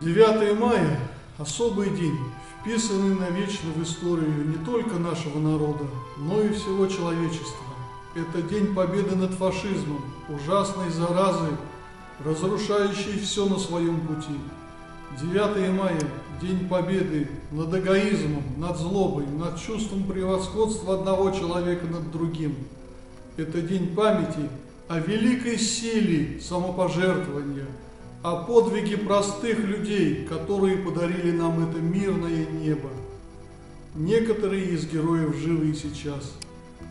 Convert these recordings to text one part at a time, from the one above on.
9 мая – особый день, вписанный навечно в историю не только нашего народа, но и всего человечества. Это день победы над фашизмом, ужасной заразой, разрушающей все на своем пути. 9 мая – день победы над эгоизмом, над злобой, над чувством превосходства одного человека над другим. Это день памяти о великой силе самопожертвования – о подвиге простых людей, которые подарили нам это мирное небо. Некоторые из героев живы и сейчас.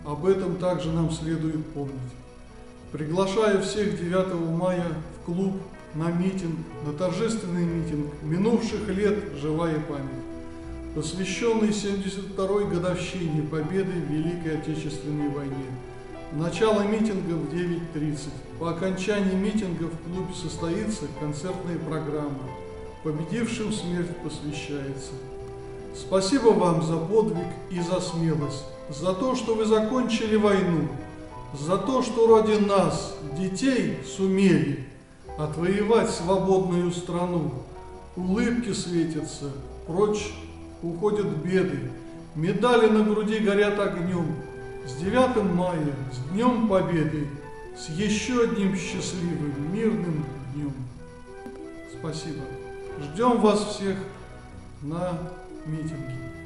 Об этом также нам следует помнить. Приглашаю всех 9 мая в клуб, на митинг, на торжественный митинг минувших лет «Живая память», посвященный 72-й годовщине победы в Великой Отечественной войне. Начало митинга в 9.30. По окончании митинга в клубе состоится концертная программа. Победившим смерть посвящается. Спасибо вам за подвиг и за смелость, за то, что вы закончили войну, за то, что ради нас, детей, сумели отвоевать свободную страну. Улыбки светятся, прочь уходят беды, медали на груди горят огнем, с 9 мая, с Днем Победы, с еще одним счастливым, мирным днем. Спасибо. Ждем вас всех на митинге.